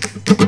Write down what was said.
Bastante